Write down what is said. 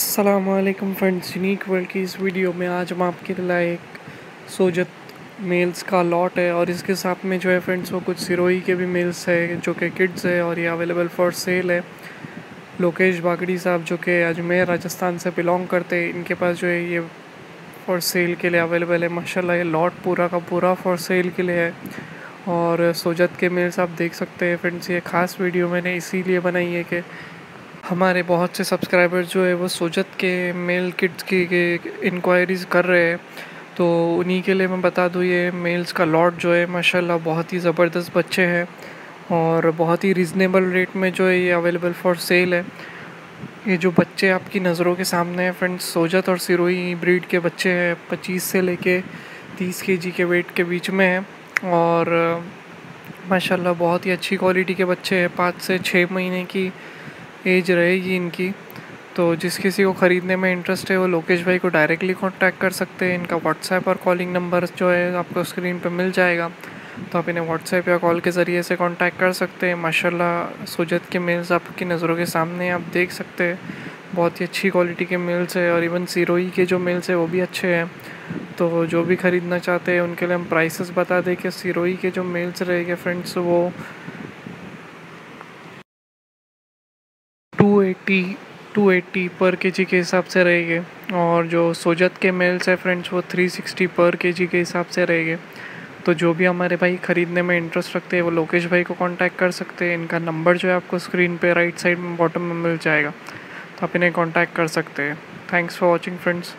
असलकम friends unique world की इस वीडियो में आज हम आपके लिए एक सोजत मेल्स का लॉट है और इसके साथ में जो है फ्रेंड्स वो कुछ सिरोही के भी मेल्स है, जो कि किड्स है और ये अवेलेबल फॉर सेल है। लोकेश बागड़ी साहब, जो कि अजमेर राजस्थान से बिलोंग करते हैं, इनके पास जो है ये फॉर सेल के लिए अवेलेबल है। माशाल्लाह, ये लॉट पूरा का पूरा फॉर सेल के लिए है। और सोजत के मेल्स आप देख सकते हैं फ्रेंड्स ये ख़ास वीडियो मैंने इसीलिए बनाई है कि हमारे बहुत से सब्सक्राइबर जो है, वो सोजत के मेल किट्स की इंक्वायरीज़ कर रहे हैं। तो उन्हीं के लिए मैं बता दूँ, ये मेल्स का लॉट जो है, माशाल्लाह बहुत ही ज़बरदस्त बच्चे हैं और बहुत ही रिजनेबल रेट में जो है, ये अवेलेबल फॉर सेल है। ये जो बच्चे आपकी नज़रों के सामने हैं फ्रेंड्स सोजत और सिरोही ब्रीड के बच्चे हैं, पच्चीस से लेके तीस के जी के वेट के बीच में हैं और, माशाल्लाह बहुत ही अच्छी क्वालिटी के बच्चे हैं। पाँच से छः महीने की एज रहेगी इनकी। तो जिस किसी को ख़रीदने में इंटरेस्ट है, वो लोकेश भाई को डायरेक्टली कॉन्टैक्ट कर सकते हैं। इनका व्हाट्सएप और कॉलिंग नंबर जो है, आपको स्क्रीन पर मिल जाएगा। तो आप इन्हें व्हाट्सएप या कॉल के ज़रिए से कांटेक्ट कर सकते हैं। माशाल्लाह, सुजत के मेल्स आपकी नज़रों के सामने आप देख सकते हैं, बहुत ही अच्छी क्वालिटी के मेल्स है और इवन सिरोही के जो मेल्स है, वो भी अच्छे हैं। तो जो भी ख़रीदना चाहते हैं, उनके लिए हम प्राइसेस बता दें कि सिरोही के जो मेल्स रहेंगे फ्रेंड्स वो टू एटी, टू एट्टी पर के जी के हिसाब से रहेंगे। और जो सोजत के मेल्स है फ्रेंड्स वो थ्री सिक्सटी पर के जी के हिसाब से रहेंगे। तो जो भी हमारे भाई ख़रीदने में इंटरेस्ट रखते हैं, वो लोकेश भाई को कांटेक्ट कर सकते हैं। इनका नंबर जो है आपको स्क्रीन पे राइट साइड में बॉटम में मिल जाएगा। तो आप इन्हें कांटेक्ट कर सकते हैं। Thanks for watching friends